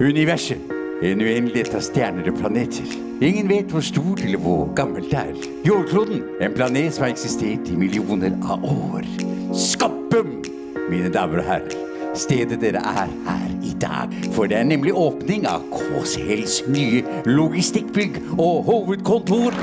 Universet. En uendelighet av stjerner og planeter. Ingen vet hvor stort eller hvor gammelt det er. Jordkloden. En planet som har eksistert i millioner av år. Skabbum, Mine damer og herrer. Stedet dere er her i dag. For det er nemlig åpning av KCLs nye logistikkbygg og hovedkontor.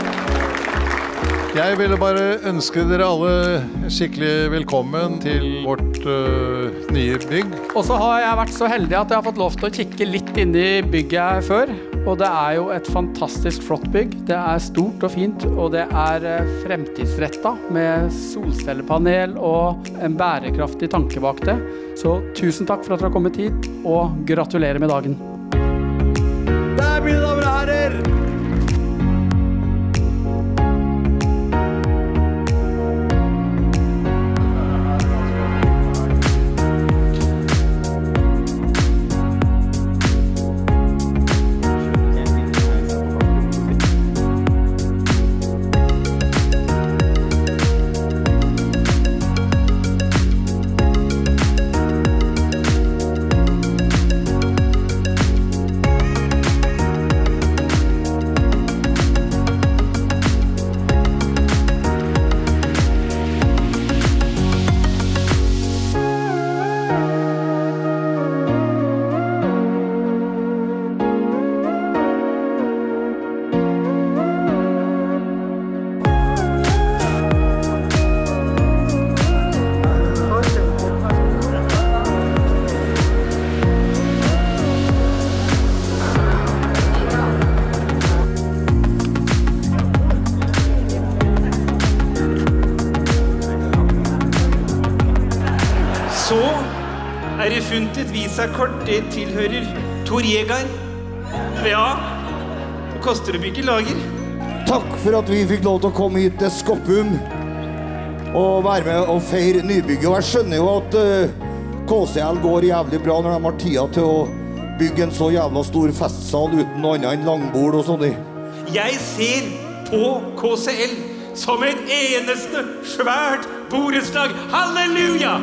Jeg ville bare ønske dere alle skikkelig velkommen til vårt uh, nye bygg. Og så har jeg vært så heldig at jeg har fått lov til å kikke litt inn i bygget før. Og det er jo et fantastisk flott bygg. Det er stort og fint, og det er eh, fremtidsretta med solcellepanel og en bærekraftig tanke bak det. Så tusen takk for at dere har kommet hit, og gratulerer med dagen. Så er det funnet et visakort. Det tilhører Tor Jegar. Ja, det koster å bygge lager. Takk for at vi fikk lov til å komme hit til Skoppum og være med og feire nybygget. Og jeg skjønner jo at eh, KCL går jævlig bra når de har tida til å bygge en så jævla stor festsal uten noe annet enn langbord og sånn. Jeg ser på KCL som et eneste svært borettslag. Halleluja!